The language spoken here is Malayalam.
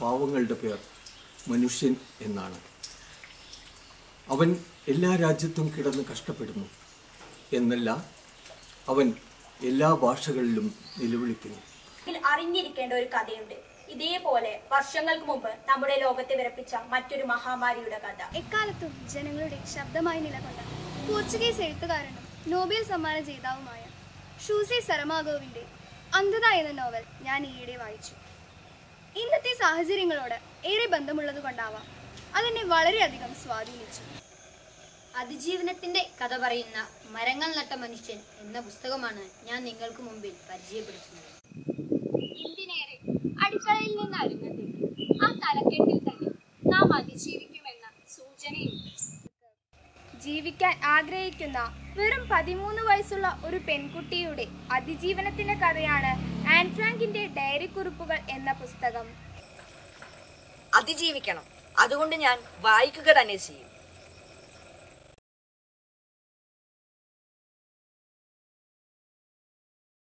പാവങ്ങളുടെ പേർ മനുഷ്യൻ എന്നാണ്. അവൻ എല്ലാ രാജ്യത്തും കിടന്ന് കഷ്ടപ്പെടുന്നു എന്നല്ല അവൻ എല്ലാ ഭാഷകളിലും നിലവിളിക്കുന്നു. അറിഞ്ഞിരിക്കേണ്ട ഒരു കഥയുണ്ട്. ഇതേപോലെ വർഷങ്ങൾക്ക് മുമ്പ് നമ്മുടെ ലോകത്തെ വിറപ്പിച്ച മറ്റൊരു മഹാമാരിയുടെ കഥ. എക്കാലത്തും ജനങ്ങളുടെ ശബ്ദമായി നിലകൊണ്ട പോർച്ചുഗീസ് എഴുത്തുകാരനും നോബൽ സമ്മാന ജേതാവുമായ ഷൂസി സരമാഗോവിന്റെ അന്ധത എന്ന നോവൽ ഞാൻ ഈയിടെ വായിച്ചു. ഇന്നത്തെ സാഹചര്യങ്ങളോട് ഏറെ ബന്ധമുള്ളത് കൊണ്ടാവാം. അതെന്നെ വളരെയധികം സ്വാധീനിച്ചു. അതിജീവനത്തിന്റെ കഥ പറയുന്ന മരങ്ങൾ നട്ട മനുഷ്യൻ എന്ന പുസ്തകമാണ് ഞാൻ നിങ്ങൾക്ക് മുമ്പിൽ പരിചയപ്പെടുത്തുന്നത്. എന്തിനേറെ അടിത്തറയിൽ നിന്ന് അരുന്നതേക്ക് ആ തലക്കെട്ടിൽ തന്നെ നാം സൂചനയുണ്ട് ജീവിക്കാൻ ആഗ്രഹിക്കുന്ന വെറും പതിമൂന്ന് വയസ്സുള്ള ഒരു പെൺകുട്ടിയുടെ അതിജീവനത്തിന്റെ കഥയാണ് ആൻഫ്രാങ്കിന്റെ ഡയറി കുറിപ്പുകൾ എന്ന പുസ്തകം. അതിജീവിക്കണം. അതുകൊണ്ട് ഞാൻ വായിക്കുക തന്നെ ചെയ്യും.